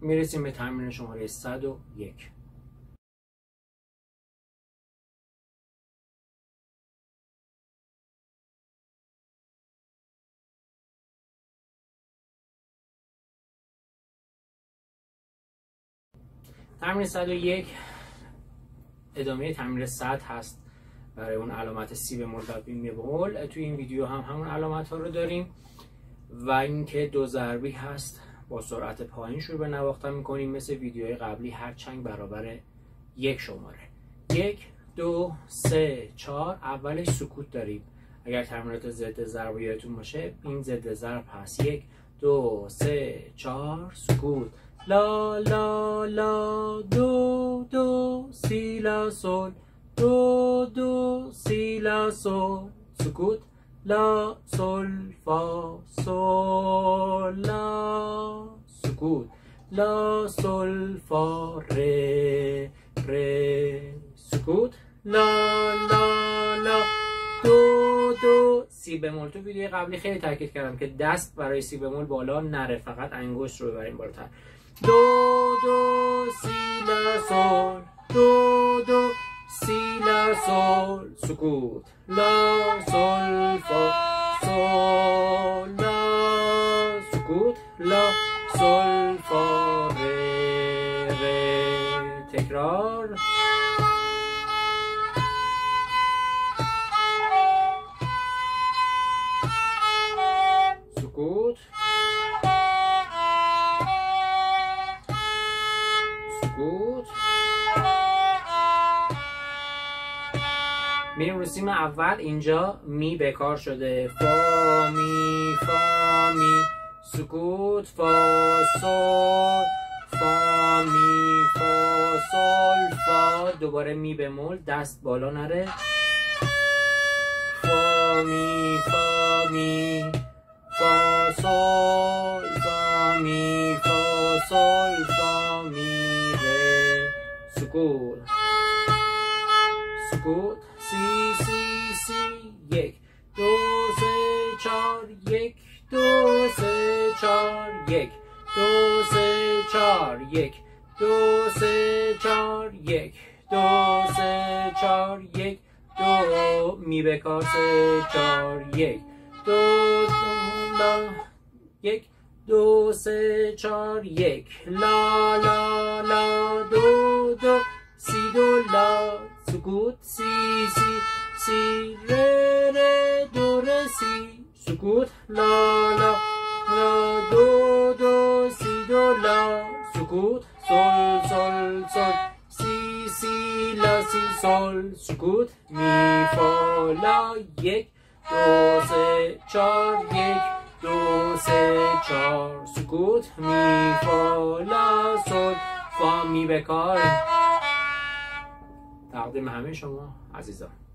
می‌رسیم به تمرین شماره 101 تمرین 101 ادامه تمرین 100 هست برای اون علامت سی به ملتبین به مول توی این ویدیو هم همون علامت ها رو داریم و اینکه دو ضربی هست با سرعت پایین شروع به نواختن می‌کنیم. مثل ویدیوهای قبلی هر چنگ برابر یک شماره. یک دو سه چهار. اولش سکوت داریم. اگر تمرینات ضد ضرب یادتون باشه این ضد ضرب هست. یک دو سه چهار سکوت. لا لا لا دو دو سی لا سول. دو دو سی لا سول. سکوت. لا سول فا سول. سکوت لا سول فا ره ره سکوت. لا لا لا. دو دو. سی بمول. تو ویدیو قبلی خیلی تاکید کردم که دست برای سی بمول بالا نره. فقط انگشت رو ببریم بالاتر. دو دو. سی لا سول. دو دو. سی لا سول. سکوت. لا سول فا. لا سول فا ره ره تکرار. سکوت. سکوت. میریم رو سیم اول اینجا می بکار شده. فا می فا می. سکوت فا سول فا می فا سول فا. دوباره می بمول دست بالا نره. فا می فا می فا سول فا می فا سول فا می ره سکوت. سکوت. سی سی سی یک دو سه. چهار یک دو سه چهار یک. دو سه چهار یک. دو سه چهار یک. دو سه چهار یک. دو می بکار سه چهار یک. دو لا یک. دو سه چهار یک. لا لا لا دو دو. سی دو لا. سکوت سی سی. سی ره ره دو ره سی. سکوت. لا لا. لا دو دو سی دو لا. سکوت. سل سل سل سی سی لا سی سل سکوت. می فا لا. یک. دو سه چهار. یک. دو سه چهار. سکوت. می فا لا سل فا می بکار تقدیم همه شما عزیزان.